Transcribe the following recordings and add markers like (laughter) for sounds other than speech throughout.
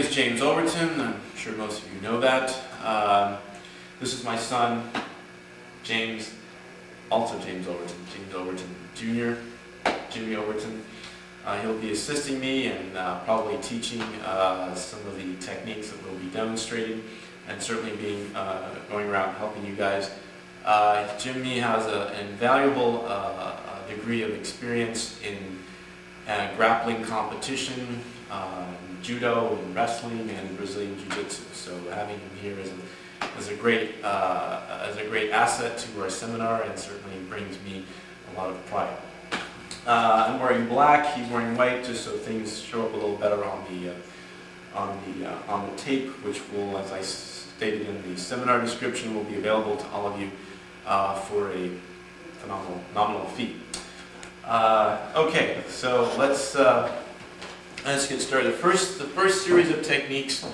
is James Overton. I'm sure most of you know that. Um, this is my son, James, also James Overton, James Overton Jr., Jimmy Overton. Uh, he'll be assisting me and uh, probably teaching uh, some of the techniques that we'll be demonstrating and certainly being uh, going around helping you guys. Uh, Jimmy has a, an invaluable uh, degree of experience in grappling competition, judo and wrestling and Brazilian Jiu-Jitsu. So having him here is a, is a great uh, is a great asset to our seminar and certainly brings me a lot of pride. Uh, I'm wearing black. He's wearing white, just so things show up a little better on the uh, on the uh, on the tape, which will, as I stated in the seminar description, will be available to all of you uh, for a phenomenal nominal fee. Uh, okay, so let's let's get started. The first, the first series of techniques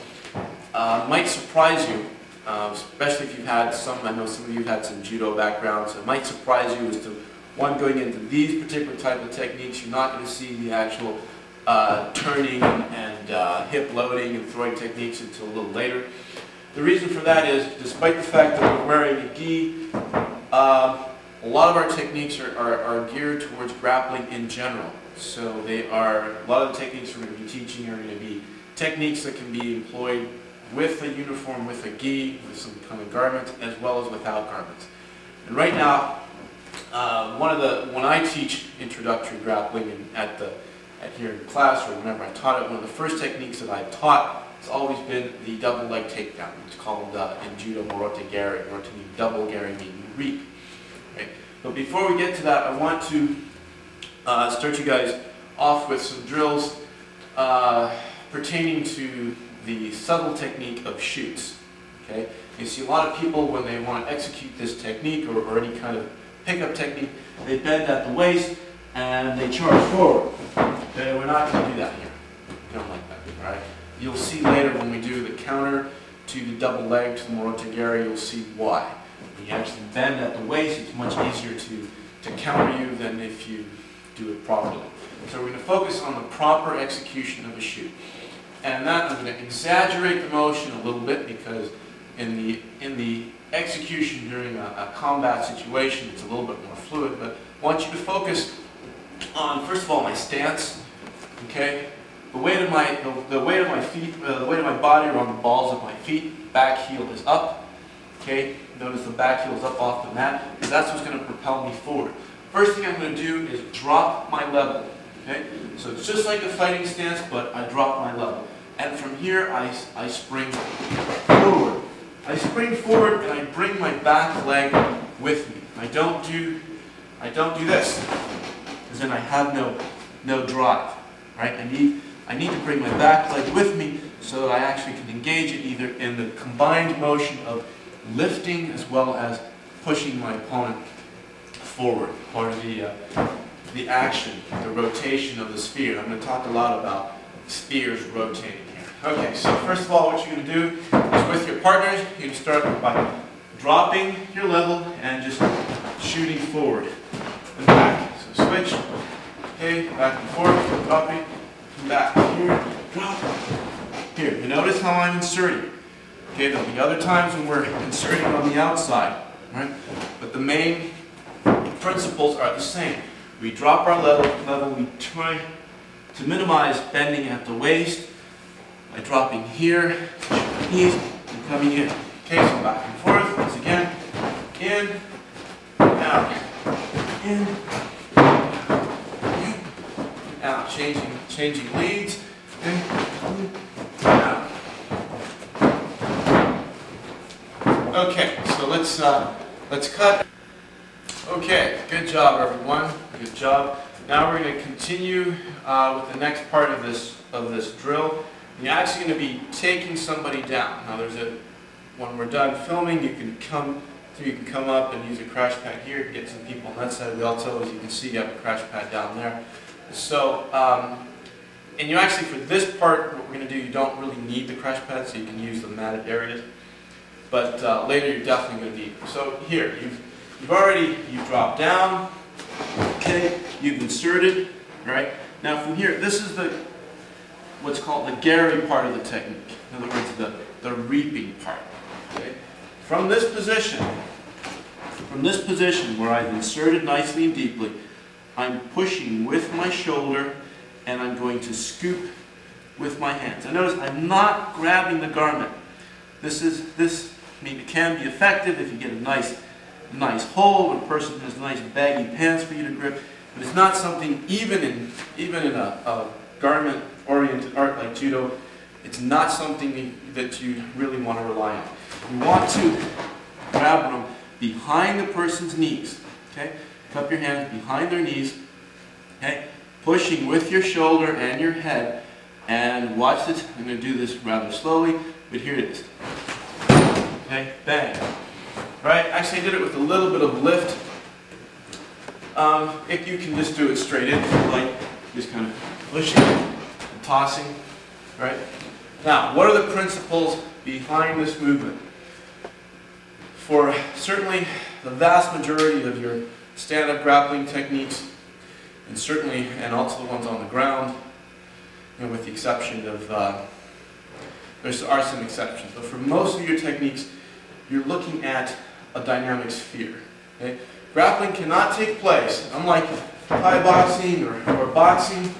uh, might surprise you, uh, especially if you've had some, I know some of you have had some judo backgrounds, it might surprise you as to, one, going into these particular type of techniques, you're not going to see the actual uh, turning and uh, hip loading and throwing techniques until a little later. The reason for that is, despite the fact that we're wearing a gi, uh, a lot of our techniques are, are, are geared towards grappling in general. So they are, a lot of the techniques we're going to be teaching are going to be techniques that can be employed with a uniform, with a gi, with some kind of garment, as well as without garments. And right now, uh, one of the, when I teach introductory grappling at the, at here in class, or whenever I taught it, one of the first techniques that I've taught has always been the double leg takedown. It's called uh, in judo morote gari, or to mean double gari meaning reap. Okay? But before we get to that, I want to uh, start you guys off with some drills uh, pertaining to the subtle technique of shoots. Okay? You see a lot of people when they want to execute this technique or, or any kind of pickup technique, they bend at the waist and they charge forward. Okay? We're not going to do that here. We don't like that. All right? You'll see later when we do the counter to the double leg, to the morote gari, you'll see why. When you actually bend at the waist, it's much easier to, to counter you than if you do it properly. So we're going to focus on the proper execution of a shoot. And that I'm going to exaggerate the motion a little bit because in the, in the execution during a, a combat situation, it's a little bit more fluid, but I want you to focus on, first of all, my stance, okay? The weight of my, the, the weight of my feet, uh, the weight of my body are on the balls of my feet, back heel is up, okay? Notice the back heel is up off the mat, because that's what's going to propel me forward. First thing I'm going to do is drop my level. Okay? So it's just like a fighting stance, but I drop my level. And from here, I, I spring forward. I spring forward and I bring my back leg with me. I don't do, I don't do this, because then I have no, no drive. Right? I need, I need to bring my back leg with me so that I actually can engage it either in the combined motion of lifting as well as pushing my opponent forward, part of the, uh, the action, the rotation of the sphere. I'm going to talk a lot about spheres rotating here. Okay, so first of all, what you're going to do is with your partners, you start by dropping your level and just shooting forward and back. So switch, okay, back and forth, dropping, back here, drop, here. You notice how I'm inserting. Okay, there'll be other times when we're inserting on the outside, right? But the main principles are the same. We drop our level, level, we try to minimize bending at the waist by dropping here, knees, and coming in. Okay, so back and forth, once again, in, out, in, out, changing, changing leads, in, out. Okay, so let's, uh, let's cut. Okay, good job everyone. Good job. Now we're going to continue uh, with the next part of this of this drill. You're actually going to be taking somebody down. Now there's a when we're done filming, you can come you can come up and use a crash pad here, to get some people on that side. We also, as you can see, you have a crash pad down there. So, um, and you actually, for this part, what we're going to do, you don't really need the crash pad, so you can use the matted areas. But uh, later, you're definitely going to need. So here, you've You've already, you've dropped down, okay, you've inserted, right? Now from here, this is the, what's called the gari part of the technique. In other words, the, the reaping part. Okay? From this position, from this position where I've inserted nicely and deeply, I'm pushing with my shoulder and I'm going to scoop with my hands. And notice I'm not grabbing the garment. This is this it can be effective if you get a nice nice hole when a person has nice baggy pants for you to grip, but it's not something even in even in a, a garment oriented art like judo, it's not something that you really want to rely on. You want to grab them behind the person's knees. Okay? Cup your hands behind their knees. Okay? Pushing with your shoulder and your head. And watch this. I'm going to do this rather slowly, but here it is. Okay? Bang. Right? Actually, I did it with a little bit of lift. Um, if you can just do it straight in, like just kind of pushing and tossing. Right? Now, what are the principles behind this movement? For certainly the vast majority of your stand-up grappling techniques, and certainly, and also the ones on the ground, you know, with the exception of, uh, there are some exceptions, but for most of your techniques, you're looking at a dynamic sphere. Okay? Grappling cannot take place, unlike Thai boxing or, or boxing,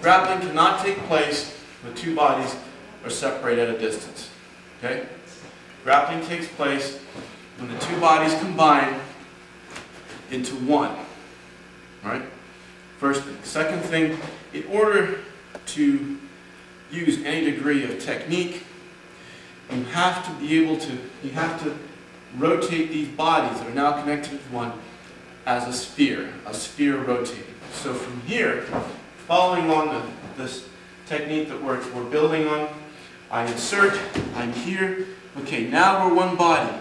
grappling cannot take place when two bodies are separated at a distance. Okay? Grappling takes place when the two bodies combine into one. Right? First thing. Second thing, in order to use any degree of technique, you have to be able to, you have to rotate these bodies that are now connected to one as a sphere, a sphere rotating. So from here, following along the, this technique that we're, we're building on, I insert, I'm here. Okay, now we're one body.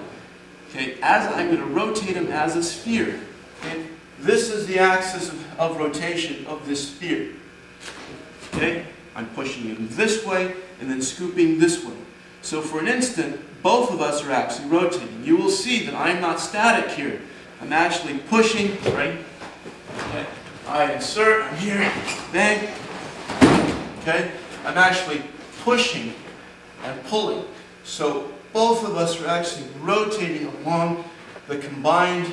Okay, as I'm going to rotate them as a sphere. Okay, this is the axis of, of rotation of this sphere. Okay, I'm pushing it this way and then scooping this way. So for an instant, both of us are actually rotating. You will see that I'm not static here. I'm actually pushing, right? Okay. I insert, I'm here, bang. Okay? I'm actually pushing and pulling. So both of us are actually rotating along the combined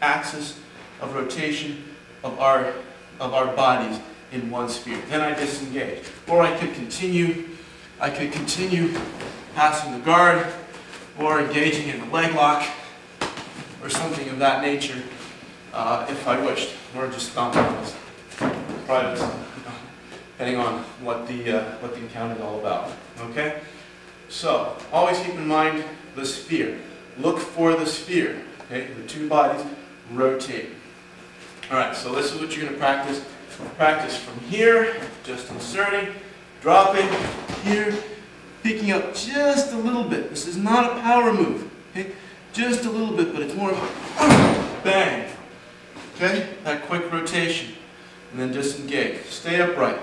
axis of rotation of our, of our bodies in one sphere. Then I disengage. Or I could continue, I could continue passing the guard, or engaging in a leg lock, or something of that nature, uh, if I wished, or just this private, depending on what the, uh, what the encounter is all about. Okay? So, always keep in mind the sphere. Look for the sphere. Okay? The two bodies rotate. Alright, so this is what you're going to practice. Practice from here, just inserting, dropping, here, picking up just a little bit. This is not a power move. Okay? Just a little bit, but it's more of a (clears throat) bang. Okay? That quick rotation. And then disengage. Stay upright.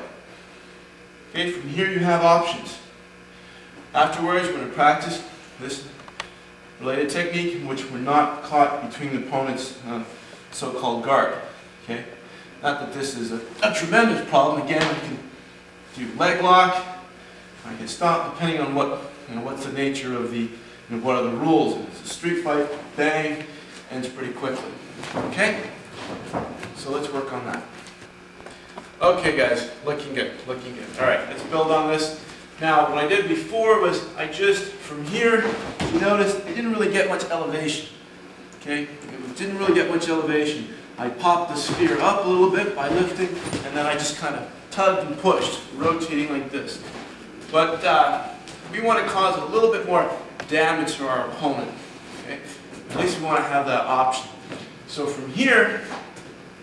Okay, from here you have options. Afterwards, we're going to practice this related technique in which we're not caught between the opponent's uh, so-called guard. Okay? Not that this is a, a tremendous problem. Again, we can do leg lock. I can stop depending on what, you know, what's the nature of the, you know, what are the rules. It's a street fight, bang, ends pretty quickly. Okay? So let's work on that. Okay guys, looking good, looking good. All right, let's build on this. Now, what I did before was I just, from here, you notice I didn't really get much elevation. Okay, it didn't really get much elevation. I popped the sphere up a little bit by lifting, and then I just kind of tugged and pushed, rotating like this. But uh, we want to cause a little bit more damage to our opponent. Okay? At least we want to have that option. So from here,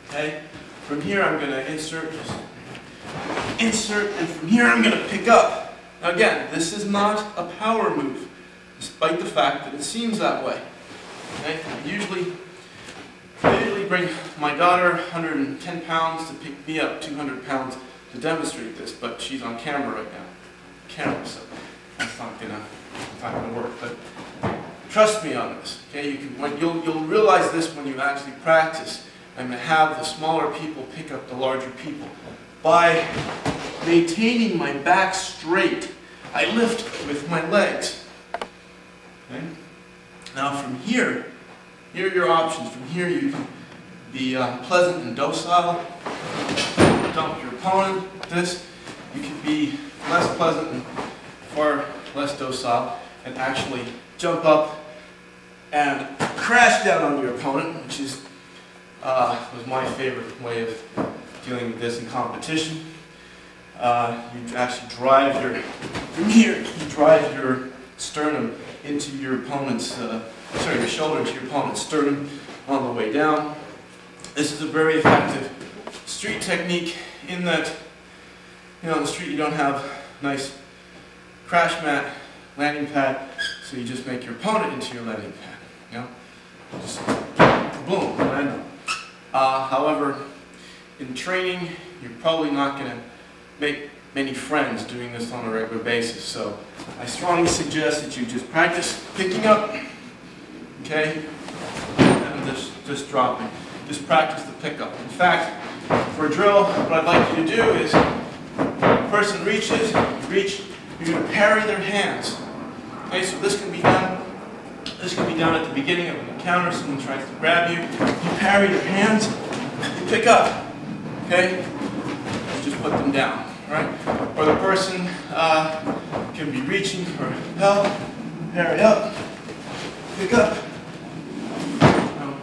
okay, from here I'm going to insert, insert, and from here I'm going to pick up. Now again, this is not a power move, despite the fact that it seems that way. Okay? I usually, I usually bring my daughter 110 pounds to pick me up 200 pounds to demonstrate this, but she's on camera right now. Camera, so that's not gonna, not gonna work. But trust me on this. Okay, you can, when, you'll you'll realize this when you actually practice and have the smaller people pick up the larger people by maintaining my back straight. I lift with my legs. Okay? Now from here, here are your options. From here you can be uh, pleasant and docile, dump your opponent. This, you can be less pleasant and far less docile and actually jump up and crash down on your opponent, which is uh, was my favorite way of dealing with this in competition. Uh, you actually drive your, from (laughs) here, you drive your sternum into your opponent's, uh, sorry, your shoulder into your opponent's sternum on the way down. This is a very effective street technique in that, you know, on the street you don't have nice crash mat, landing pad, so you just make your opponent into your landing pad, you know? Just boom, land. Uh, however, in training, you're probably not going to make many friends doing this on a regular basis. So I strongly suggest that you just practice picking up, okay, and just, just dropping. Just practice the pickup. In fact, for a drill, what I'd like you to do is, person reaches, you reach, you're going to parry their hands. Okay, so this can be done, this can be done at the beginning of an encounter. Someone tries to grab you, you parry their hands, you pick up, okay? just put them down, right? Or the person uh, can be reaching for help, parry up, pick up,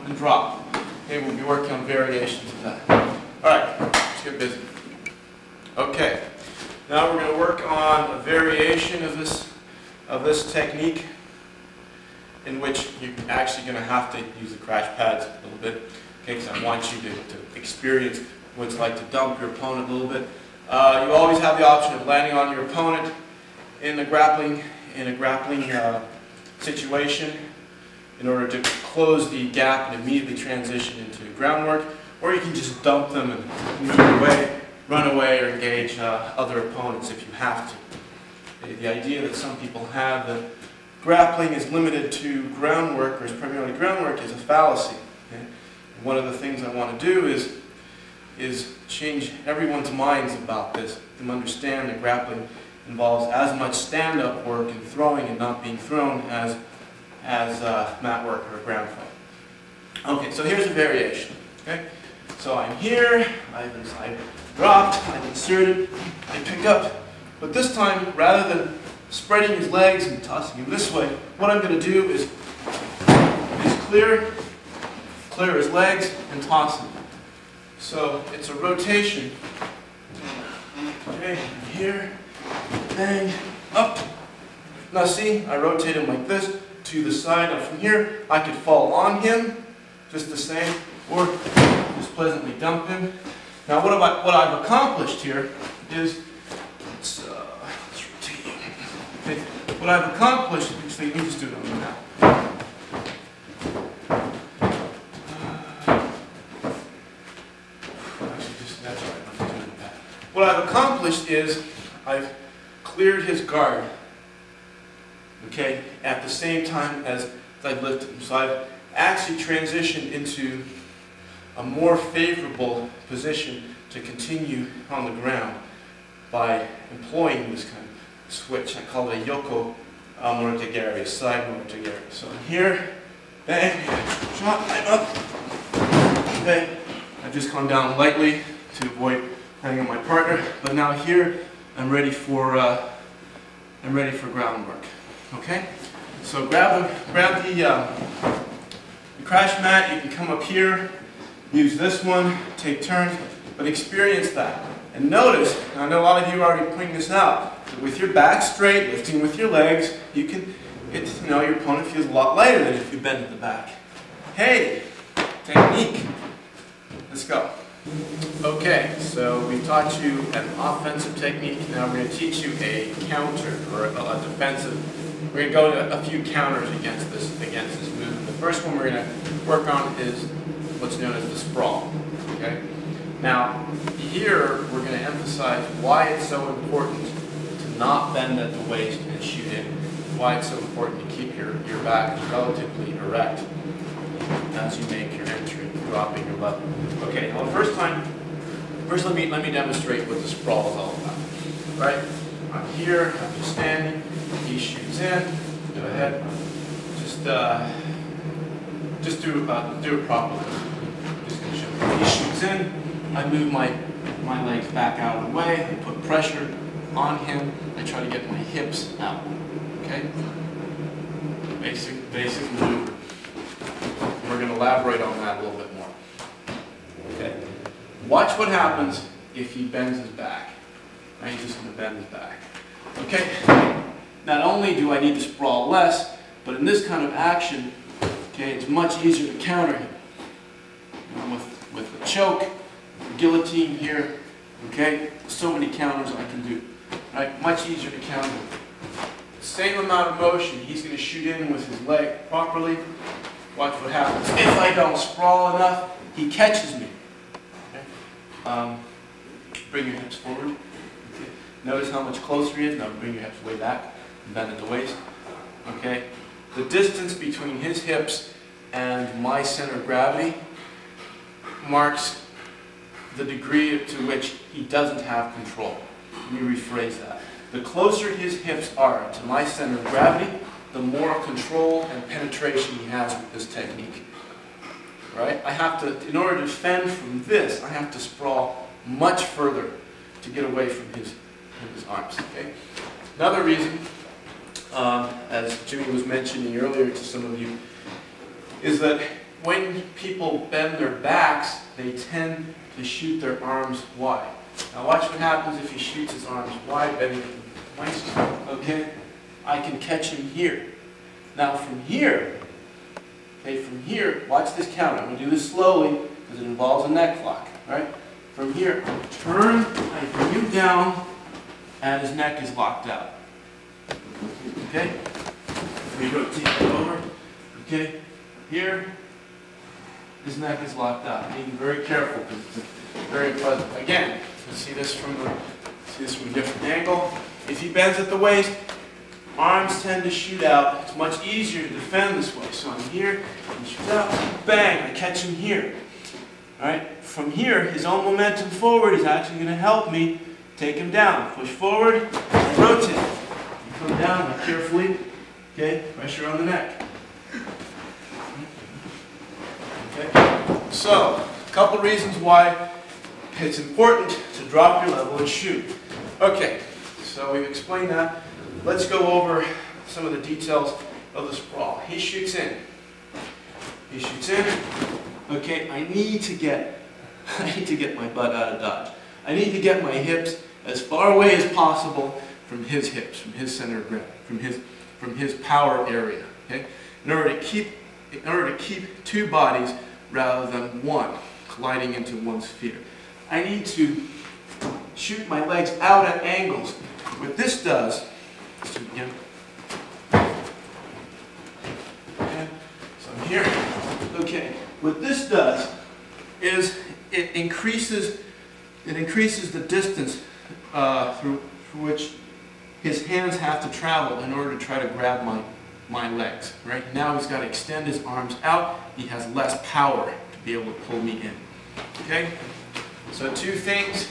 and drop. Okay, we'll be working on variations of that. All right, let's get busy. Okay, now we're going to work on a variation of this of this technique in which you're actually going to have to use the crash pads a little bit, because I want you to, to experience what it's like to dump your opponent a little bit. Uh, you always have the option of landing on your opponent in a grappling, in a grappling uh, situation in order to close the gap and immediately transition into groundwork, or you can just dump them and move away, run away, or engage uh, other opponents if you have to. The, idea that some people have that grappling is limited to groundwork, or is primarily groundwork, is a fallacy. Okay? one of the things I want to do is is change everyone's minds about this, them understand that grappling involves as much stand-up work and throwing and not being thrown as, as uh, mat work or ground fight. Okay, so here's a variation. Okay, So I'm here, I've, I've dropped, I've inserted, I pick up, but this time, rather than spreading his legs and tossing him this way, what I'm going to do is, is clear, clear his legs and toss him. So it's a rotation. Okay, here, bang, up. Now see, I rotate him like this to the side. Now from here, I could fall on him, just the same, or just pleasantly dump him. Now what, I, what I've accomplished here is, let's, uh. Okay, what I've accomplished, actually, let me just do it on the map. What I've accomplished is I've cleared his guard, okay, at the same time as I've lifted him. So I've actually transitioned into a more favorable position to continue on the ground by employing this kind of switch. I call it a yoko uh, morote gari, a side morote gari. So here, bang, shot, I'm up. Okay, I've just come down lightly to avoid hang on my partner. But now here, I'm ready for uh, I'm ready for groundwork. Okay, so grab grab the, uh, the crash mat. You can come up here, use this one, take turns, but experience that. And notice, I know a lot of you are already pointing this out, that with your back straight, lifting with your legs, you can, it's, you know, your opponent feels a lot lighter than if you bend at the back. Hey, technique. Let's go. Okay, so we taught you an offensive technique. Now we're going to teach you a counter or a, defensive. We're going to go to a few counters against this against this movement. The first one we're going to work on is what's known as the sprawl. Okay. Now here we're going to emphasize why it's so important to not bend at the waist and shoot in. Why it's so important to keep your, your back relatively erect as you make your entry, dropping your level. Okay, now well first time, first let me let me demonstrate what the sprawl is all about. right? I'm here, I'm just standing, he shoots in, go ahead, just, uh, just do, uh, do it properly. Shoots in, I move my, my legs back out of the way, I put pressure on him, I try to get my hips out, okay? Basic, basic maneuver. We're gonna elaborate on that a little bit more. Okay? Watch what happens if he bends his back. Now he's just going to bend his back. Okay? Not only do I need to sprawl less, but in this kind of action, okay, it's much easier to counter him. With, a choke, guillotine here, okay, so many counters I can do. Right? Much easier to counter. Same amount of motion, he's going to shoot in with his leg properly. Watch what happens. If I don't sprawl enough, he catches me. Okay? Um, bring your hips forward. Okay. Notice how much closer he is. Now bring your hips way back and bend at the waist. Okay. The distance between his hips and my center of gravity marks the degree to which he doesn't have control. Let me rephrase that. The closer his hips are to my center of gravity, the more control and penetration he has with this technique. Right? I have to, in order to defend from this, I have to sprawl much further to get away from his, his arms. Okay? Another reason, um, as Jimmy was mentioning earlier to some of you, is that when people bend their backs, they tend to shoot their arms wide. Now watch what happens if he shoots his arms wide, bending Okay? I can catch him here. Now from here, okay, from here, watch this count. I'm going to do this slowly because it involves a neck lock, right? From here, I turn, I view down, and his neck is locked out. Okay? We rotate over. Okay? Here, his neck is locked up, Being very careful because it's very unpleasant. Again, see this from the see this from a different angle. If he bends at the waist, arms tend to shoot out. It's much easier to defend this way. So I'm here, he shoots out, bang, I catch him here. All right? From here, his own momentum forward is actually going to help me take him down. Push forward, rotate. You come down carefully, okay? Pressure on the neck. Okay? So, a couple reasons why it's important to drop your level and shoot. Okay, so we've explained that. Let's go over some of the details of the sprawl. He shoots in. He shoots in. Okay, I need to get, (laughs) I need to get my butt out of dodge. I need to get my hips as far away as possible from his hips, from his center of gravity, from his, from his power area. Okay, in order to keep, in order to keep two bodies rather than one colliding into one sphere. I need to shoot my legs out at angles. What this does, again, so I'm here, okay, what this does is it increases, it increases the distance uh, through, through which his hands have to travel in order to try to grab my, my legs. Right now he's got to extend his arms out. He has less power to be able to pull me in. Okay? So two things,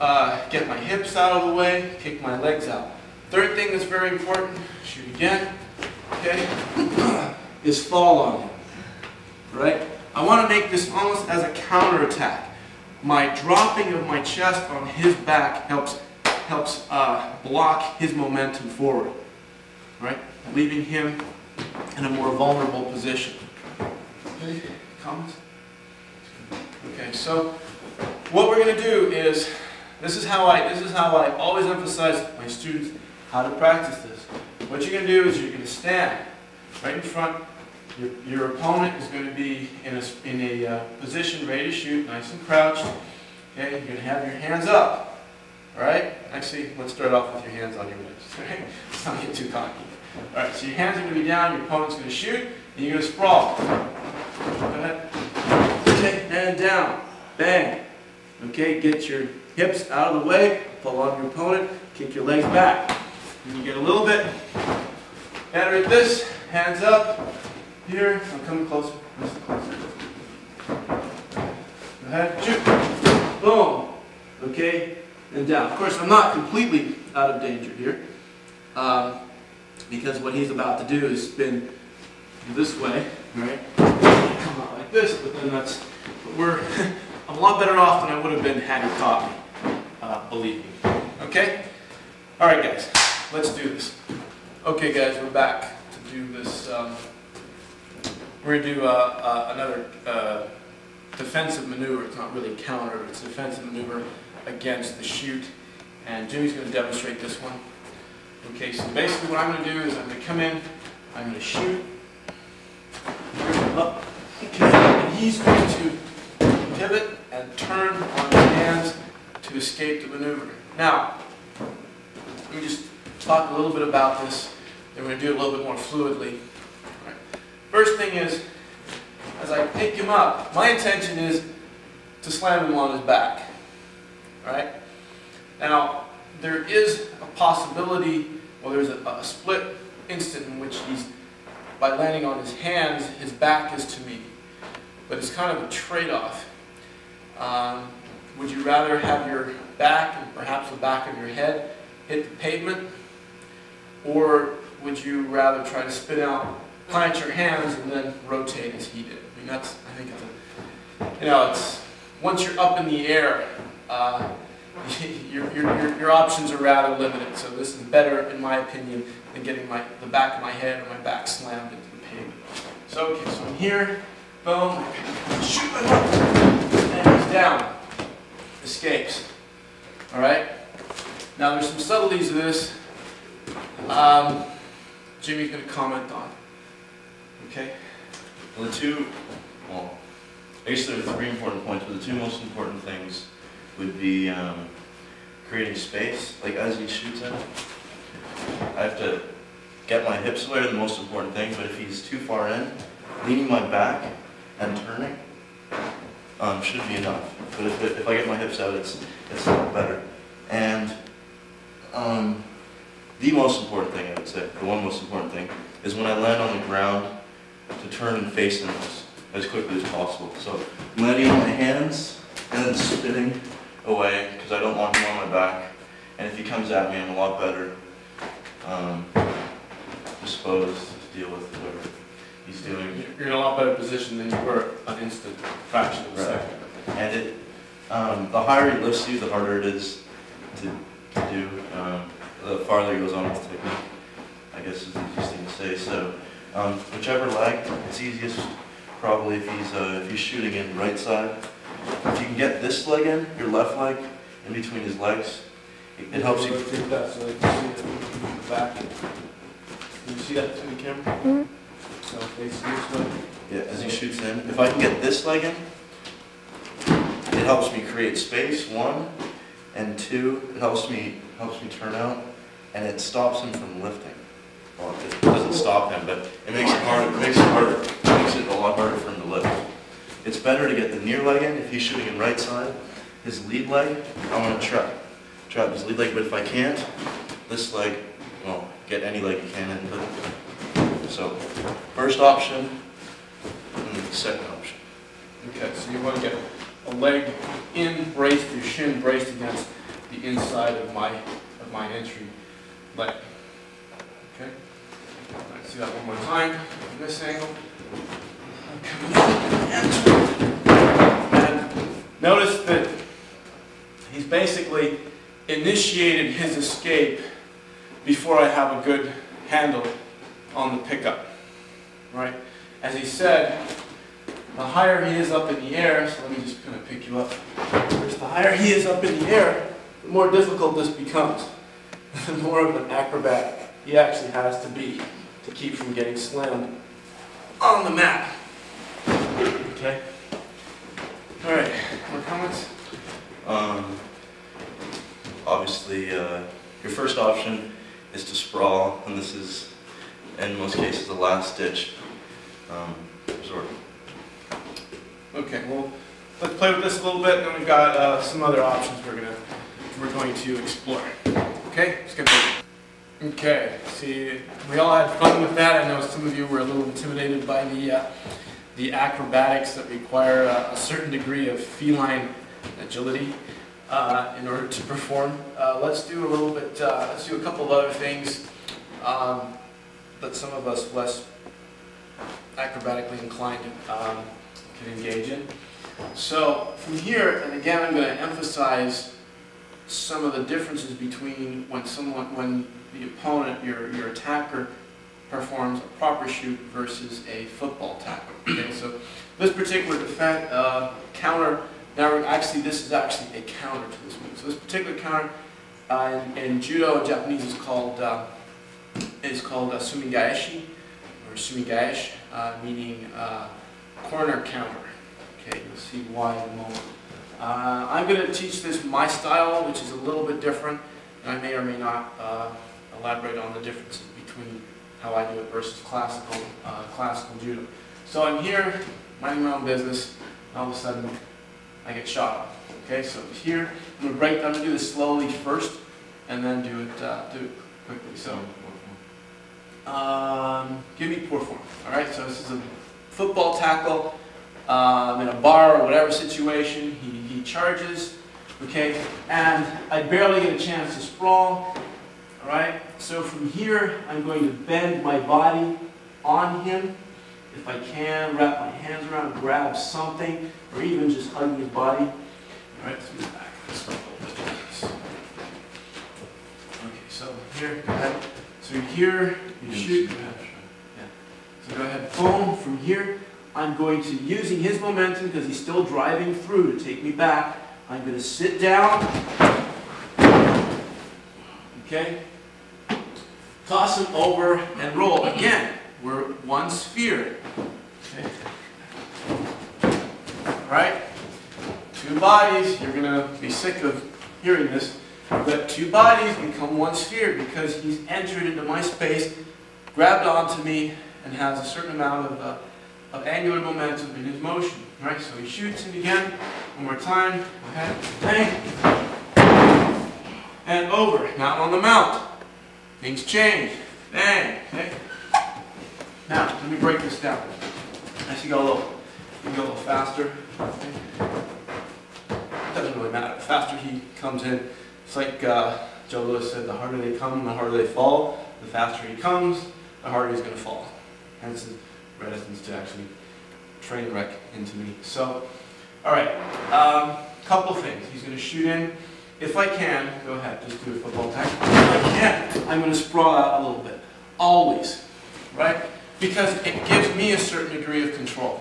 uh, get my hips out of the way, kick my legs out. Third thing that's very important, shoot again, okay, (clears throat) is fall on him, right? I want to make this almost as a counterattack. My dropping of my chest on his back helps, helps uh, block his momentum forward, right? Leaving him in a more vulnerable position. Okay, comments? Okay, so what we're going to do is, this is how I this is how I always emphasize my students how to practice this. What you're going to do is you're going to stand right in front. Your, your opponent is going to be in a, in a uh, position ready to shoot, nice and crouched. Okay, you're going to have your hands up. All right? Actually, let's start off with your hands on your waist. Right? Let's not get too cocky. All right, so your hands are going to be down, your opponent's going to shoot, and you're going to sprawl. Go ahead. Okay, and down. Bang. Okay, get your hips out of the way, pull on your opponent, kick your legs back. When you get a little bit better at this, hands up, here, I'm coming closer, closer. Go ahead, shoot, boom. Okay, and down. Of course, I'm not completely out of danger here, um, because what he's about to do is spin this way, right? Come out like this, but then that's, but we're, (laughs) I'm a lot better off than I would have been had he caught me, uh, believe me. Okay? All right, guys, let's do this. Okay, guys, we're back to do this. Um, we're gonna do uh, uh, another uh, defensive maneuver. It's not really counter, it's a defensive maneuver against the shoot. And Jimmy's going to demonstrate this one. Okay, so basically what I'm going to do is I'm going to come in, I'm going to shoot, up, and he's going to pivot and turn on his hands to escape the maneuver. Now, let me just talk a little bit about this, and we're going to do it a little bit more fluidly. Right. First thing is, as I pick him up, my intention is to slam him on his back. All right? Now, there is a possibility, well, there's a, a split instant in which he's, by landing on his hands, his back is to me. But it's kind of a trade-off. Um, would you rather have your back and perhaps the back of your head hit the pavement? Or would you rather try to spin out, plant your hands, and then rotate as he did? I mean, that's, I think it's a, you know, it's, once you're up in the air, uh, (laughs) your, your, your, options are rather limited. So this is better, in my opinion, than getting my, the back of my head or my back slammed into the pavement. So, okay, so I'm here, boom, shoot my hook, and he's down. Escapes. All right? Now there's some subtleties of this. Um, Jimmy's going to comment on. Okay? Well, the two, well, are three important points, but the two most important things would be um, creating space, like as he shoots at. I have to get my hips away, the most important thing, but if he's too far in, leaning my back and turning um, should be enough. But if, if I get my hips out, it's, it's a lot better. And um, the most important thing, I would say, the one most important thing, is when I land on the ground, to turn and face him as, as quickly as possible. So landing on my hands and then spinning away because I don't want him on my back. And if he comes at me, I'm a lot better um, disposed to deal with whatever he's doing. You're in a lot better position than you were an instant fraction of a Right. second. And it, um, the higher he lifts you, the harder it is to, to do. Um, the farther he goes on with the technique, I guess is the easiest thing to say. So um, whichever leg, it's easiest probably if he's uh, if he's shooting in right side. If you can get this leg in, your left leg, in between his legs, it, it helps you. Rotate that so they can see it in the back. Can you see that through the camera? Mm-hmm. So face this way. Yeah, as he shoots in. If I can get this leg in, it helps me create space, one, and two, it helps me helps me turn out, and it stops him from lifting. Well, it doesn't stop him, but it makes it harder. It makes it harder. It makes it a lot harder for him to lift. It's better to get the near leg in if he's shooting in right side. His lead leg, I want to trap trap his lead leg, but if I can't, this leg, well, get any leg you can in. But so, first option, and second option. Okay, so you want to get a leg in braced, your shin braced against the inside of my of my entry leg. Okay. Let's see that one more time from this angle. And notice that he's basically initiated his escape before I have a good handle on the pickup. Right? As he said, the higher he is up in the air, so let me just kind of pick you up. First, the higher he is up in the air, the more difficult this becomes. (laughs) The more of an acrobat he actually has to be to keep from getting slammed on the mat. Okay? All right, more comments? Um, obviously, uh, your first option is to sprawl, and this is, in most cases, the last ditch um, resort. Okay, well, let's play with this a little bit, and then we've got uh, some other options we're gonna we're going to explore. Okay, let's get moving. Okay, see, we all had fun with that. I know some of you were a little intimidated by the uh, the acrobatics that require a, a certain degree of feline agility. uh, in order to perform. Uh, let's do a little bit, uh, let's do a couple of other things um, that some of us less acrobatically inclined um, can engage in. So from here, and again, I'm going to emphasize some of the differences between when someone, when the opponent, your, your attacker, performs a proper shoot versus a football tackle. Okay, so this particular defense, uh, counter, now actually this is actually a counter to this move. So this particular counter uh, in, in judo in Japanese is called uh, is called uh, sumigaeshi or sumigaesh, uh, meaning uh, corner counter. Okay, you'll see why in a moment. Uh, I'm going to teach this my style, which is a little bit different, and I may or may not elaborate on the differences between how I do it versus classical uh, classical judo. So I'm here, minding my own business, and all of a sudden I get shot. Okay, so here I'm to break. I'm to do this slowly first, and then do it uh, do it quickly. So. Um, give me poor form. All right, so this is a football tackle um, in a bar or whatever situation. He, he charges, okay, and I barely get a chance to sprawl. Right, so from here, I'm going to bend my body on him. If I can, wrap my hands around, grab something, or even just hug his body. All right, let's back. Let's start a little bit. Okay, so here, go ahead. So here, you shoot. So go ahead, boom, from here, I'm going to, using his momentum, because he's still driving through to take me back, I'm going to sit down, okay, toss him over and roll. Again, we're one sphere. Okay. All right? Two bodies, you're going to be sick of hearing this, but two bodies become one sphere because he's entered into my space, grabbed onto me, and has a certain amount of, uh, of angular momentum in his motion. Right? So he shoots it again, one more time, okay, bang, and over. Now on the mount, things change, bang, okay. Now, let me break this down. I see go a little, you go a little faster. Okay. Doesn't really matter. The faster he comes in, it's like uh, Joe Lewis said, the harder they come, the harder they fall. The faster he comes, the harder he's going to fall. Hence his reticence to actually train wreck into me. So, all right, um, couple things. He's going to shoot in. If I can, go ahead, just do a football tackle. If I can, I'm going to sprawl out a little bit. Always, right? Because it gives me a certain degree of control.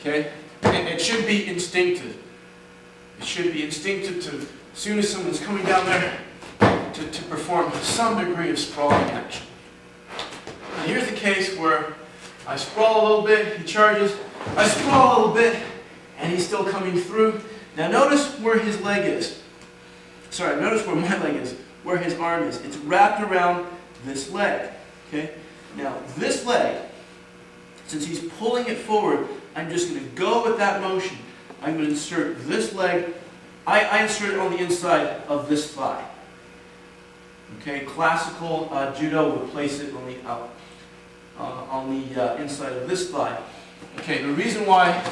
Okay? And it should be instinctive. It should be instinctive to, as soon as someone's coming down there, to, to perform some degree of sprawling action. Now here's the case where I sprawl a little bit, he charges, I sprawl a little bit, and he's still coming through. Now notice where his leg is. Sorry, notice where my (laughs) leg is, where his arm is. It's wrapped around this leg. Okay? Now this leg, since he's pulling it forward, I'm just going to go with that motion. I'm going to insert this leg. I, I insert it on the inside of this thigh. Okay, classical uh, judo would place it on the out, uh, on the uh, inside of this thigh. Okay, the reason why,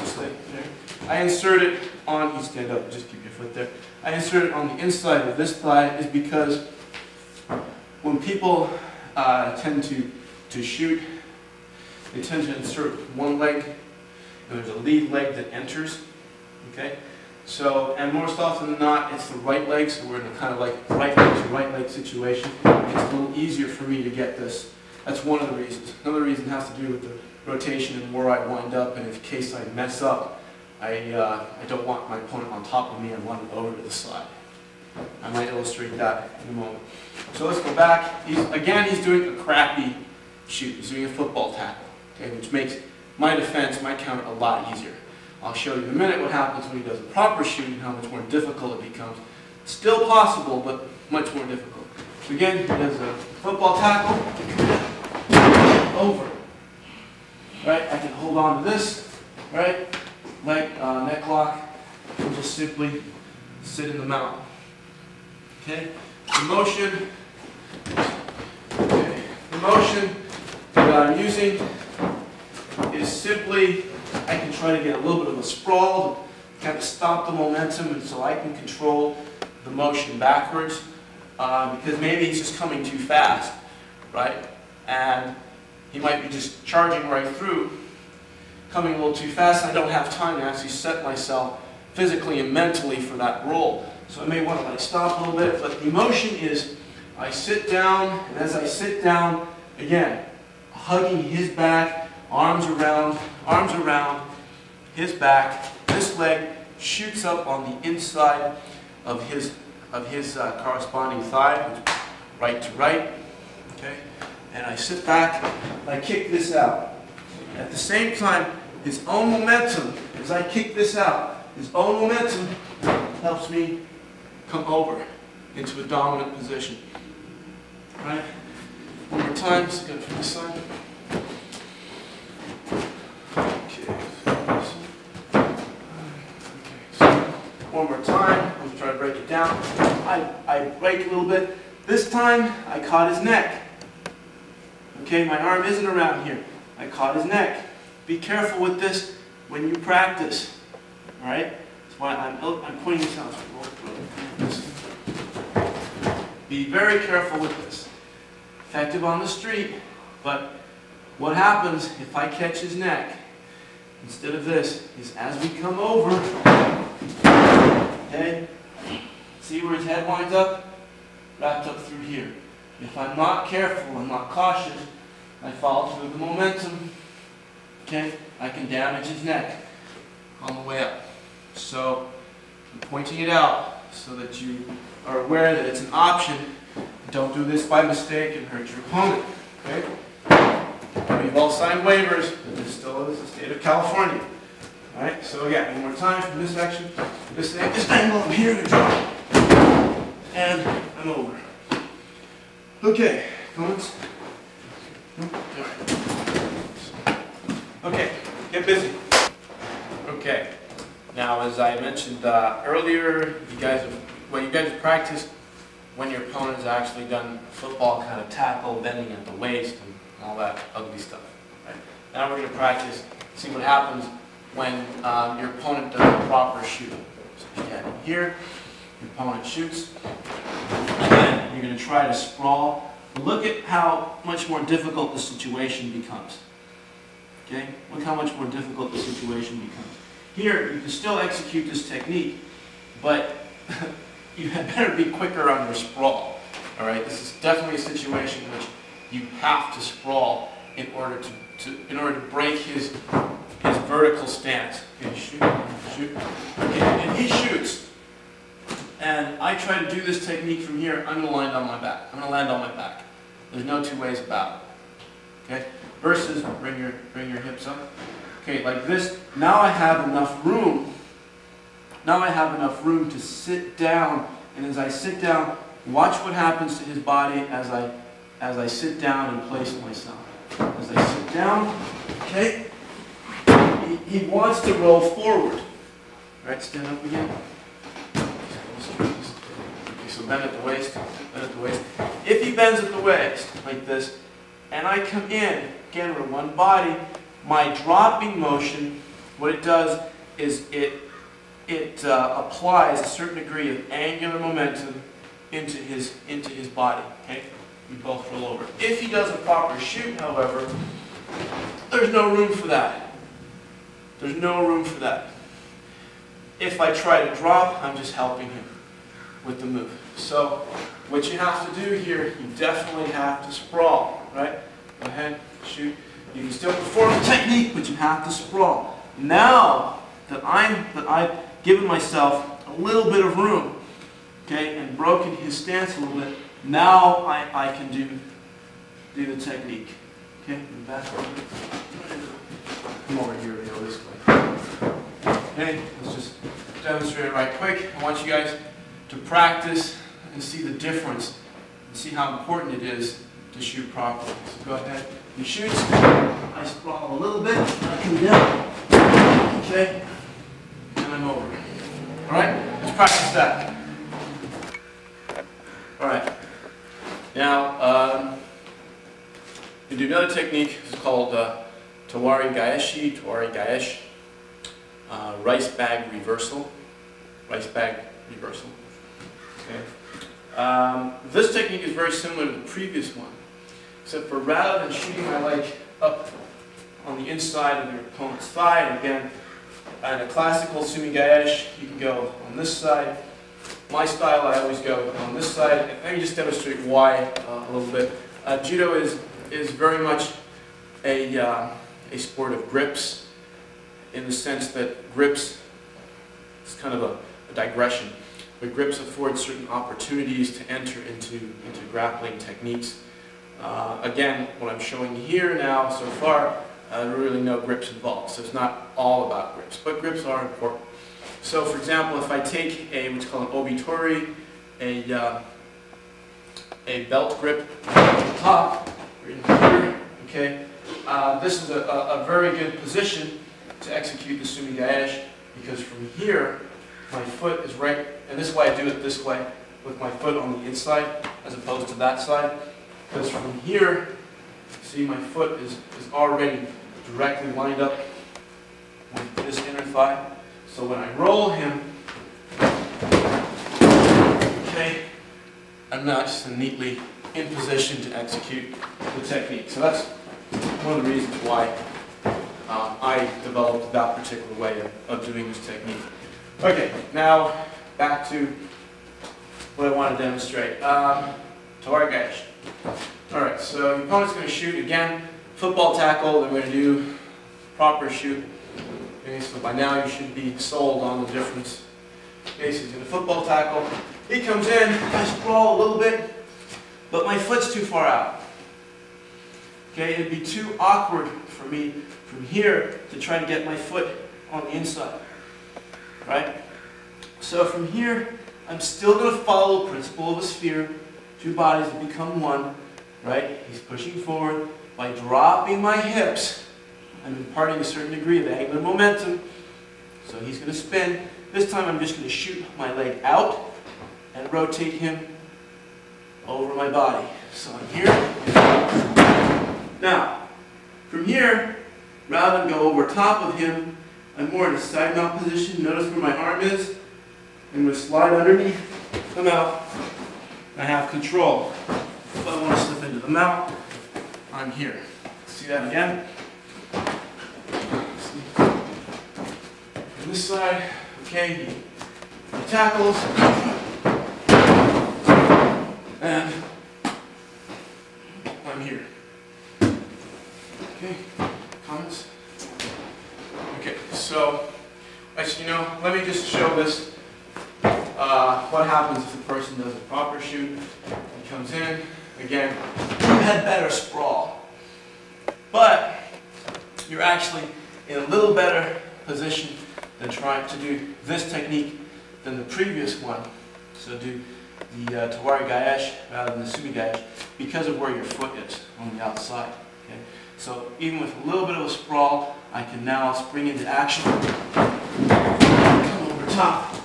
I insert it on, you stand up, just keep your foot there. I insert it on the inside of this thigh is because when people uh, tend to, to shoot, they tend to insert one leg, and there's a lead leg that enters, okay? So, and most often than not, it's the right leg, so we're in a kind of like right leg to right leg situation. It's a little easier for me to get this. That's one of the reasons. Another reason has to do with the rotation and where I wind up, and in case I mess up, I, uh, I don't want my opponent on top of me, I want over to the side. I might illustrate that in a moment. So let's go back. He's, again, he's doing a crappy shoot. He's doing a football tackle, okay, which makes my defense, my counter, a lot easier. I'll show you in a minute what happens when he does a proper shoot and how much more difficult it becomes. Still possible, but much more difficult. So again, he does a football tackle, over. Right, I can hold on to this, right, leg, uh, neck lock, and just simply sit in the mount. Okay, the motion, okay, the motion that I'm using is simply, I can try to get a little bit of a sprawl kind of stop the momentum and so I can control the motion backwards. Uh, because maybe he's just coming too fast, right? And he might be just charging right through, coming a little too fast. I don't have time to actually set myself physically and mentally for that role. So I may want to like stop a little bit, but the motion is I sit down, and as I sit down, again, hugging his back, arms around, arms around his back. This leg shoots up on the inside of his of his uh, corresponding thigh, right to right. Okay, and I sit back and I kick this out. At the same time, his own momentum, as I kick this out, his own momentum helps me come over into a dominant position. Right? One more time, just go from this side. Okay. One more time. I'm gonna try to break it down. I, I break a little bit. This time, I caught his neck. Okay, my arm isn't around here. I caught his neck. Be careful with this when you practice. All right? That's why I'm, I'm pointing this out. Be very careful with this. Effective on the street, but what happens if I catch his neck, instead of this, is as we come over, okay, see where his head winds up? Wrapped up through here. If I'm not careful, I'm not cautious, I fall through the momentum, okay, I can damage his neck on the way up. So, I'm pointing it out so that you are aware that it's an option. Don't do this by mistake and hurt your opponent, okay? We've all signed waivers, but this still is the state of California. All right, so again, one more time from this section, this, this angle, I'm here to drop. And I'm over. Okay, comments? No? Okay, get busy. Okay. Now, as I mentioned uh, earlier, you guys have, well, you guys have practiced when your opponent has actually done football kind of tackle, bending at the waist, and all that ugly stuff. Right? Now we're going to practice, see what happens when um, your opponent does a proper shoot. So get here, your opponent shoots, and then you're going to try to sprawl. Look at how much more difficult the situation becomes. Okay? Look how much more difficult the situation becomes. Here, you can still execute this technique, but (laughs) you had better be quicker on your sprawl. All right? This is definitely a situation in which you have to sprawl in order to, to in order to break his his vertical stance. Okay, shoot, shoot. Okay, and he shoots. And I try to do this technique from here, I'm gonna land on my back. I'm gonna land on my back. There's no two ways about it. Okay? Versus bring your bring your hips up. Okay, like this. Now I have enough room. Now I have enough room to sit down. And as I sit down, watch what happens to his body as I as I sit down and place myself. As I sit down, okay, he, he wants to roll forward. All right, stand up again. Okay, so bend at the waist, bend at the waist. If he bends at the waist, like this, and I come in, again, with one body, my dropping motion, what it does is it, it uh, applies a certain degree of angular momentum into his, into his body, okay? We both roll over. If he does a proper shoot, however, there's no room for that. There's no room for that. If I try to drop, I'm just helping him with the move. So what you have to do here, you definitely have to sprawl, right? Go ahead, shoot. You can still perform the technique, but you have to sprawl. Now that I'm that I've given myself a little bit of room, okay, and broken his stance a little bit, now I, I can do do the technique. Okay, back over. Come over here, go this way. Okay, let's just demonstrate it right quick. I want you guys to practice and see the difference and see how important it is to shoot properly. So go ahead. He shoots. I sprawl a little bit. I come down. Okay, and I'm over. All right, let's practice that. All right. Now, um, we do another technique. It's called uh, Tawara Gaeshi, Tawara Gaesh. uh, rice bag reversal. Rice bag reversal. Okay. Um, this technique is very similar to the previous one, except for rather than shooting my leg up on the inside of your opponent's thigh, and again, in a classical sumigaeshi, you can go on this side. My style, I always go on this side. Let me just demonstrate why uh, a little bit. Uh, judo is is very much a uh, a sport of grips, in the sense that grips is kind of a, a digression, but grips afford certain opportunities to enter into into grappling techniques. Uh, again, what I'm showing here now so far uh, really no grips involved, so it's not all about grips, but grips are important. So for example, if I take a what's called an obitori, a, uh, a belt grip on the top, okay, uh, this is a, a, a, very good position to execute the sumigaeshi because from here, my foot is right, and this is why I do it this way, with my foot on the inside as opposed to that side, because from here, see my foot is, is already directly lined up with this inner thigh. So when I roll him, okay, I'm nice and neatly in position to execute the technique. So that's one of the reasons why um, I developed that particular way of, of doing this technique. Okay, now back to what I want to demonstrate. Um, Tawara Gaeshi. Alright, so the opponent's going to shoot again football tackle, they're going to do proper shoot. Okay, so by now you should be sold on the difference. Okay, so he's going to football tackle. He comes in, I sprawl a little bit, but my foot's too far out. Okay, it'd be too awkward for me from here to try to get my foot on the inside. Right? So from here, I'm still going to follow the principle of a sphere. Two bodies become one. Right? He's pushing forward by dropping my hips, I'm imparting a certain degree of angular momentum. So he's going to spin. This time I'm just going to shoot my leg out and rotate him over my body. So I'm here. Now, from here, rather than go over top of him, I'm more in a side mount position. Notice where my arm is. I'm going to slide underneath, come out. I have control. If I want to slip into the mount, I'm here. See that again? See. On this side, okay, he, tackles. And I'm here. Okay, comments? Okay, so, actually, you know, let me just show this. Uh, what happens if the person does a proper shoot? He comes in, again, you had better sprawl. But you're actually in a little better position than trying to do this technique than the previous one. So do the uh, Tawara Gaeshi rather than the Sumigaeshi because of where your foot is on the outside. Okay? So even with a little bit of a sprawl, I can now spring into action, come over top,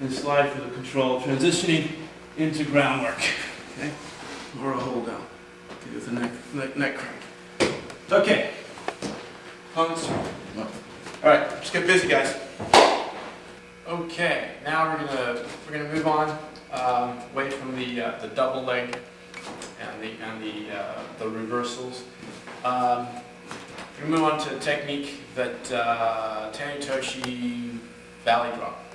and slide for the control, transitioning into groundwork. Okay? Or a hold down. Okay, with the neck, neck, neck crank. Okay. No. All right, let's get busy, guys. Okay, now we're gonna we're gonna move on um, away from the uh, the double leg and the and the uh, the reversals. Um, we're move on to a technique that uh, Tani Otoshi Valley Drop.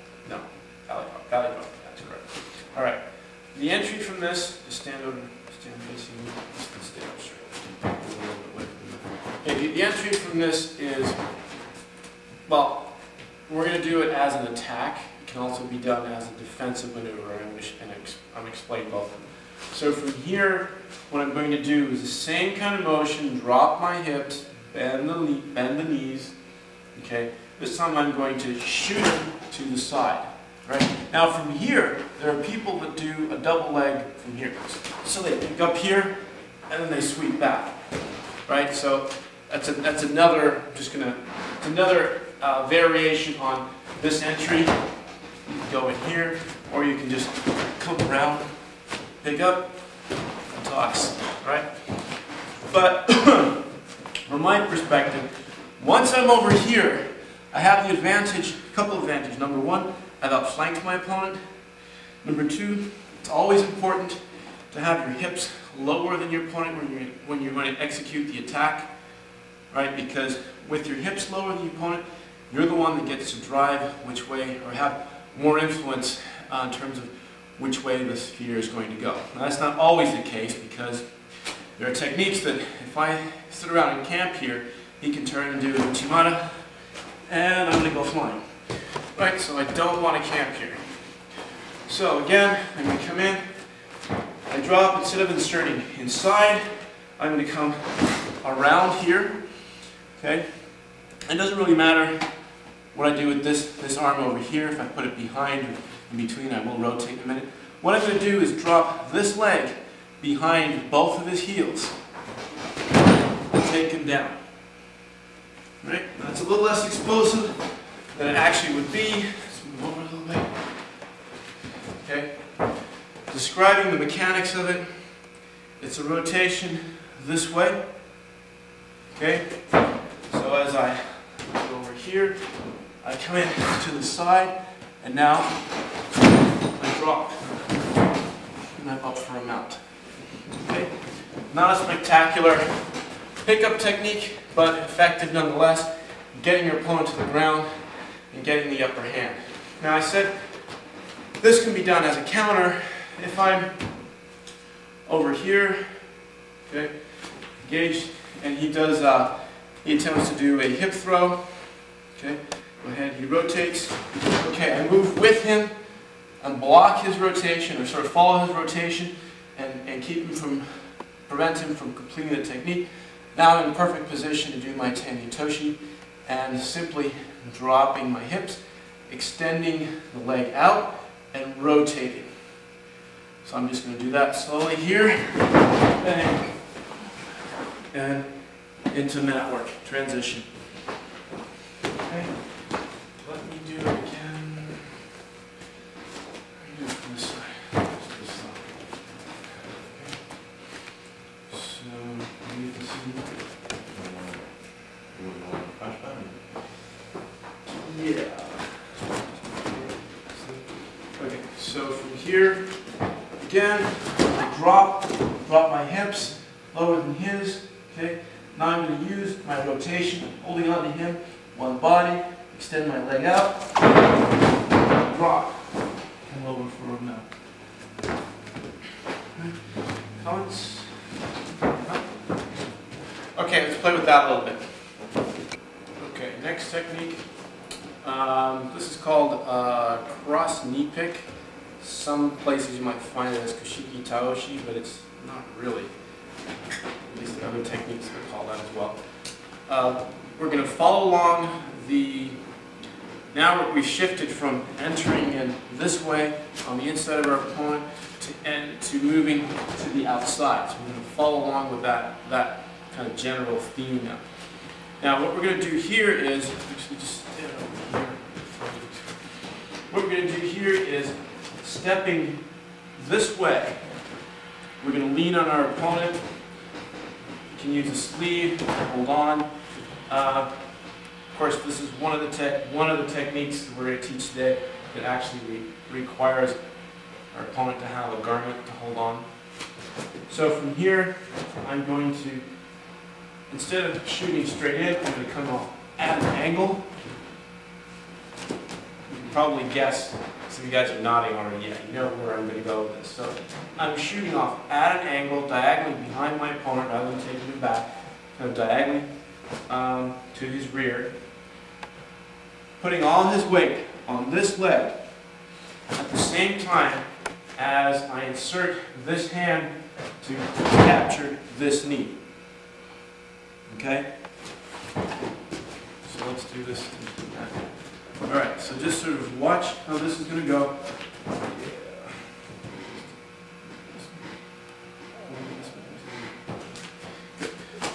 Valley Drop. That's correct. All right. The entry from this is stand over. Stand facing. Stand straight. Okay, the, entry from this is well, we're going to do it as an attack. It can also be done as a defensive maneuver, and, I'm explaining both. So from here, what I'm going to do is the same kind of motion, drop my hips, bend the, bend the knees, okay? This time I'm going to shoot to the side, right? Now from here, there are people that do a double leg from here. So they pick up here, and then they sweep back, right? So that's, a, that's another, I'm just gonna, it's another uh, variation on this entry. You can go in here, or you can just come around, pick up, and toss, right? But (clears throat) from my perspective, once I'm over here, I have the advantage, couple advantages. Number one, I've outflanked my opponent. Number two, it's always important to have your hips lower than your opponent when you're, when you're going to execute the attack, right? Because with your hips lower than the opponent, you're the one that gets to drive which way or have more influence uh, in terms of which way the sphere is going to go. Now, that's not always the case because there are techniques that if I sit around in camp here, he can turn and do Uchimata, and I'm going to go flying. Right, so I don't want to camp here. So again, I'm going to come in, I drop, instead of inserting inside, I'm going to come around here, okay? It doesn't really matter what I do with this, this arm over here, if I put it behind or in between, I will rotate in a minute. What I'm going to do is drop this leg behind both of his heels and take him down. Right? That's a little less explosive than it actually would be. Okay? Describing the mechanics of it, it's a rotation this way. Okay? So as I go over here, I come in to the side, and now I drop. And I'm up for a mount. Okay? Not a spectacular pickup technique, but effective nonetheless, getting your opponent to the ground and getting the upper hand. Now I said this can be done as a counter if I'm over here, okay, engaged, and he does, uh, he attempts to do a hip throw, okay, go ahead, he rotates, okay, I move with him and block his rotation, or sort of follow his rotation, and, and keep him from, prevent him from completing the technique. Now I'm in perfect position to do my Tani Otoshi, and simply dropping my hips, extending the leg out, and rotating. So I'm just going to do that slowly here, and, and into mat work, transition. Okay, let me do it again. Let me do it from this side. Just this side. Okay. So, you can see. You wouldn't want to crash that? Yeah. Okay, so from here, again, I drop, drop my hips lower than his, okay? Now I'm going to use my rotation, holding on to him, one body, extend my leg out, drop, and lower for. Okay, Comments? Okay, let's play with that a little bit. Okay, next technique. Um, this is called uh, cross knee pick. Some places you might find it as kuchiki taoshi, but it's not really. At least are other techniques that call that as well. Uh, we're going to follow along the. Now we shifted from entering in this way on the inside of our opponent to and to moving to the outside. So we're going to follow along with that that kind of general theme now. Now what we're going to do here is just over here. What we're going to do here is stepping this way. We're going to lean on our opponent. You can use a sleeve, hold on. Uh, of course, this is one of the one of the techniques that we're going to teach today that actually re requires our opponent to have a garment to hold on. So from here, I'm going to, instead of shooting straight in, I'm going to come off at an angle. You can probably guess, some of you guys are nodding already, yeah, you know where I'm going to go with this. So I'm shooting off at an angle, diagonally behind my opponent rather than taking him back, kind of diagonally um, to his rear, putting all his weight on this leg at the same time as I insert this hand to capture this knee. Okay? So let's do this. All right, so just sort of watch how this is going to go.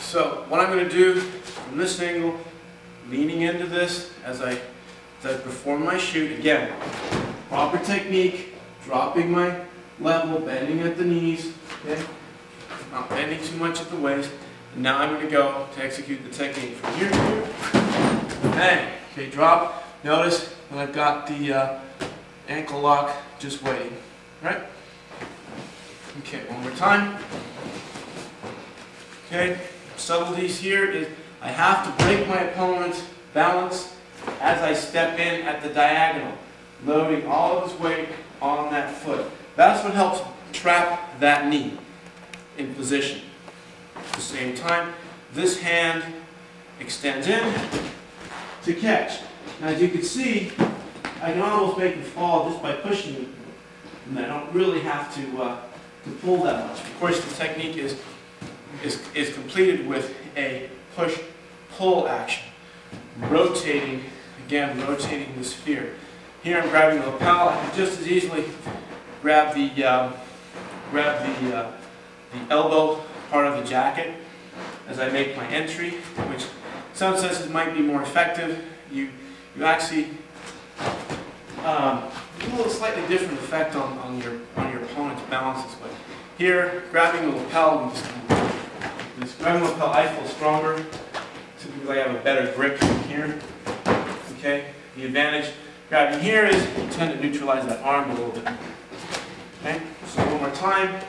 So what I'm going to do from this angle, leaning into this as I, as I perform my shoot, again, proper technique, dropping my level, bending at the knees, okay? Not bending too much at the waist. Now I'm going to go to execute the technique from here to here. Bang. Okay, drop. Notice when I've got the uh, ankle lock just waiting, right? Okay, one more time. Okay, subtleties here is I have to break my opponent's balance as I step in at the diagonal, loading all of his weight on that foot. That's what helps trap that knee in position. Same time, this hand extends in to catch. Now, as you can see, I can almost make him fall just by pushing and I don't really have to, uh, to pull that much. Of course, the technique is, is, is completed with a push-pull action, rotating, again, rotating the sphere. Here I'm grabbing the lapel, I can just as easily grab the, um, grab the, uh, the elbow part of the jacket as I make my entry, which some senses might be more effective. You, you actually, um, a little slightly different effect on, on your, on your opponent's balances, but here, grabbing the lapel, just, just grabbing the lapel, I feel stronger, because I have a better grip here, okay? The advantage grabbing here is you tend to neutralize that arm a little bit. Okay, so one more time.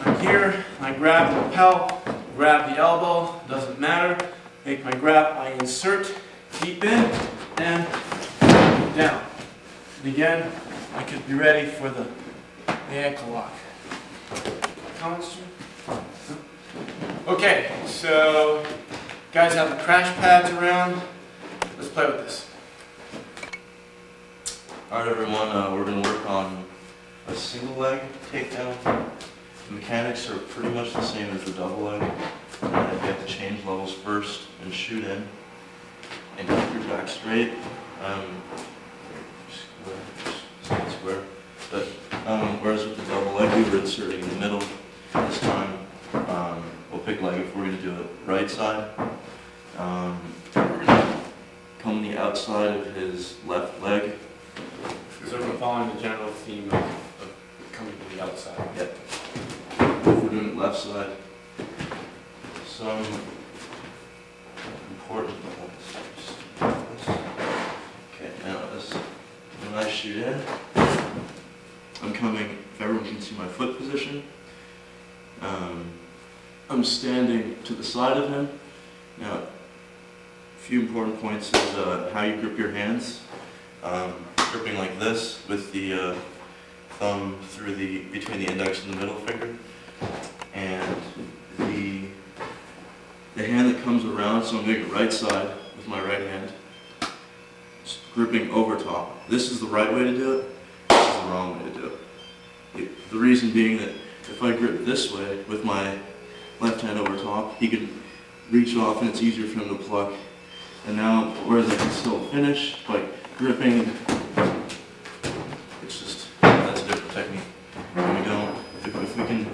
I'm here, I grab the lapel, grab the elbow, doesn't matter. Make my grab, I insert deep in and down. And again, I could be ready for the, the ankle lock. Comments? Okay, so guys have the crash pads around. Let's play with this. Alright everyone, uh, we're gonna work on a single leg takedown. The mechanics are pretty much the same as the double leg. You have to change levels first and shoot in and keep your back straight. Um, square, square. But um, whereas with the double leg, we were inserting in the middle. This time, um, we'll pick leg if we're gonna do it right side. Um, come the outside of his left leg So we're following the general theme of, of coming to the outside. Yep. If we're doing it left side, some important points. Okay, now this, when I shoot in, I'm coming, if everyone can see my foot position, um, I'm standing to the side of him. Now, a few important points is uh, how you grip your hands. Um, gripping like this with the uh, thumb through the, between the index and the middle finger. And the, the hand that comes around, so I'm doing it right side with my right hand, gripping over top. This is the right way to do it, this is the wrong way to do it. The- The reason being that if I grip this way with my left hand over top, he can reach off and it's easier for him to pluck. And now, whereas I can still finish by gripping it's just, that's a different technique. And we don't, if, if we can,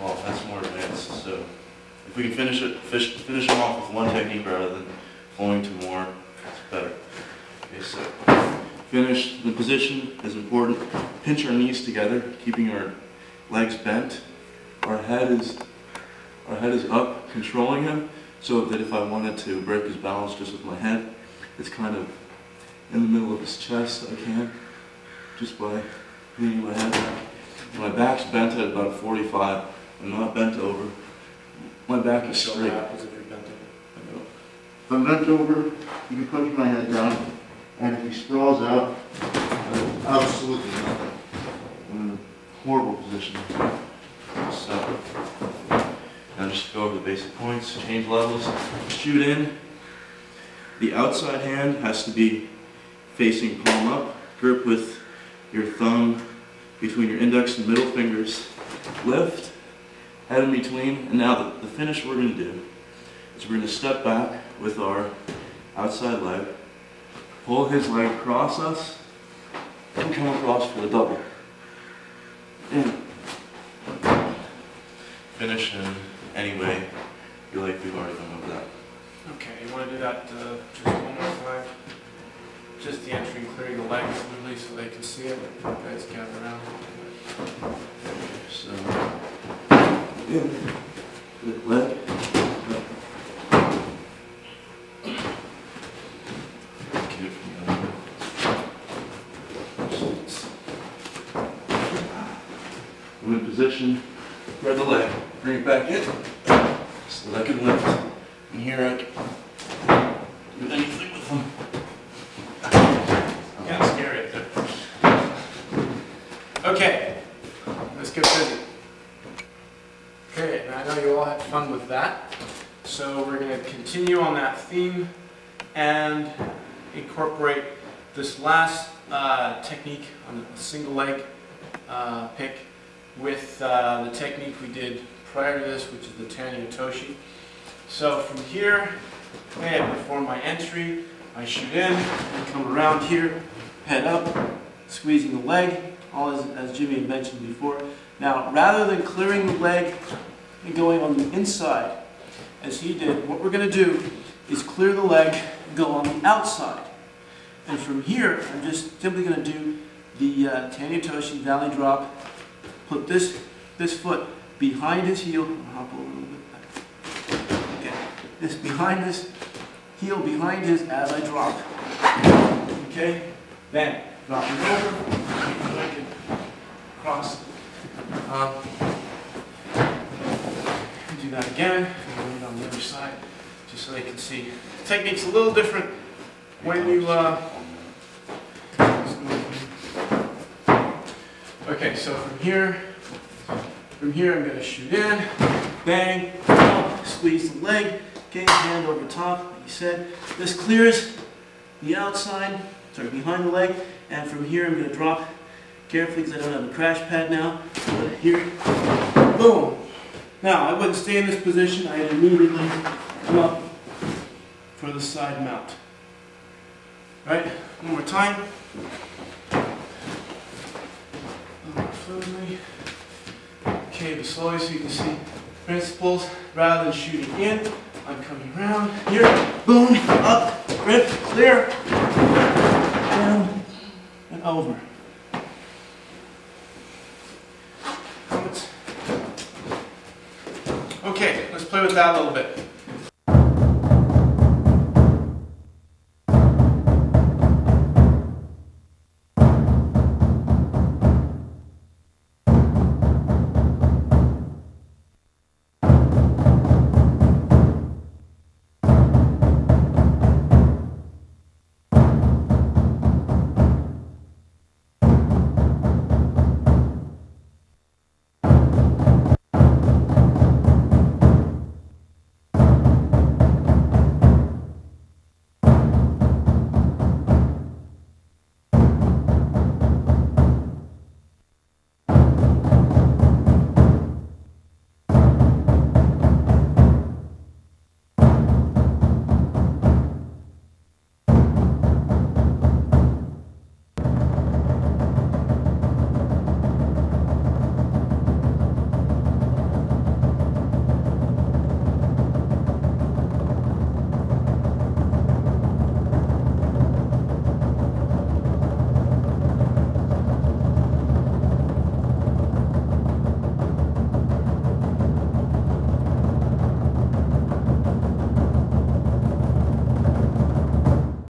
well, that's more advanced, so if we can finish it, fish, finish them off with one technique rather than flowing to more, it's better. Okay, so, finish, the position is important. Pinch our knees together, keeping our legs bent. Our head is, our head is up, controlling him, so that if I wanted to break his balance just with my head, it's kind of in the middle of his chest, I can, just by leaning my head. My back's bent at about 45. I'm not bent over. My back is So what straight. happens if you're bent over? If I'm bent over, you can push my head down, and if he sprawls out, absolutely nothing. I'm in a horrible position. So, now just go over the basic points, change levels, shoot in. The outside hand has to be facing palm up, grip with your thumb between your index and middle fingers. Lift, head in between, and now the, the finish we're gonna do is we're gonna step back with our outside leg, pull his leg across us, and come across for the double. And finish in any way you like. We've already gone over that. Okay, you want to do that uh, just one more time? Just the entry, and clearing the legs literally so they can see it. Guys gather around. So, what? In position, spread the leg, bring it back in. I know you all had fun with that. So we're going to continue on that theme and incorporate this last uh, technique on a single leg uh, pick with uh, the technique we did prior to this, which is the Tani Otoshi. So from here, I perform my entry, I shoot in, come around here, head up, squeezing the leg, all as, as Jimmy had mentioned before. Now, rather than clearing the leg and going on the inside, as he did, what we're going to do is clear the leg go on the outside. And from here, I'm just simply going to do the uh, Valley Drop, put this, this foot behind his heel, hop over a little bit. Okay, this behind his heel, behind his as I drop. Okay, then drop it over, so I can cross. Um, do that again, and on the other side, just so they can see. The technique's a little different when you, uh, okay, so from here, from here I'm gonna shoot in, bang, squeeze the leg, Get okay, hand over top, like you said. This clears the outside, sorry, behind the leg, and from here I'm gonna drop carefully because I don't have a crash pad now. But here, boom. Now, I wouldn't stay in this position, I'd immediately come up for the side mount. Right, one more time. Okay, but slowly so you can see principles. Rather than shooting in, I'm coming around here, boom, up, grip, clear, down, and over. Comments? Okay, let's play with that a little bit.